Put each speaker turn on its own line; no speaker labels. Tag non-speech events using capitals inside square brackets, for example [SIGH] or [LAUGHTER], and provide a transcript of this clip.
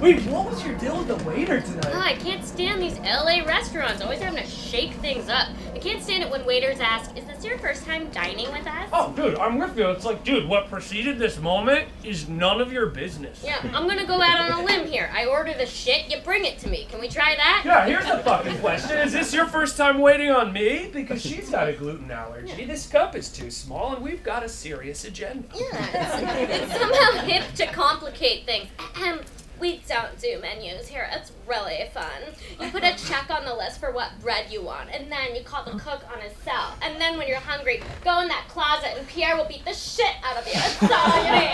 Wait, what was your deal with the waiter tonight?
Oh, I can't stand these LA restaurants. Always having to shake things up. I can't stand it when waiters ask, "Is this your first time dining with us?"
Oh, dude, I'm with you. It's like, dude, what preceded this moment is none of your business.
Yeah, I'm gonna go out on a limb here. I order the shit, you bring it to me. Can we try that?
Yeah, here's the fucking question. Is this your first time waiting on me? Because she's got a gluten allergy. This cup is too small, and we've got a serious agenda.
Yeah, it's, it's somehow hip to complicate things. Ahem. We don't do menus here. It's really fun. You put a [LAUGHS] check on the list for what bread you want, and then you call the cook on his cell. And then when you're hungry, go in that closet, and Pierre will beat the shit out of you. [LAUGHS] You need.